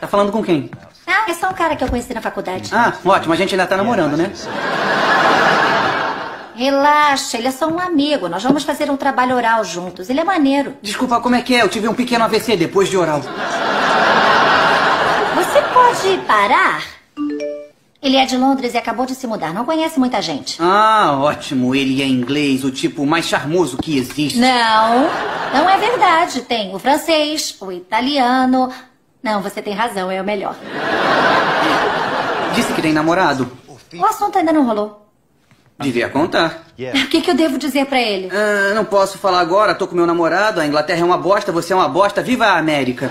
Tá falando com quem? Ah, é só um cara que eu conheci na faculdade. Ah, ótimo, a gente ainda tá namorando, né? Relaxa, ele é só um amigo. Nós vamos fazer um trabalho oral juntos. Ele é maneiro. Desculpa, como é que é? Eu tive um pequeno AVC depois de oral. Você pode parar? Ele é de Londres e acabou de se mudar. Não conhece muita gente. Ah, ótimo. Ele é inglês, o tipo mais charmoso que existe. Não, não é verdade. Tem o francês, o italiano. Não, você tem razão, é o melhor. Disse que tem namorado. O assunto ainda não rolou. Devia contar. O que, que eu devo dizer pra ele? Ah, não posso falar agora, tô com meu namorado, a Inglaterra é uma bosta, você é uma bosta, viva a América.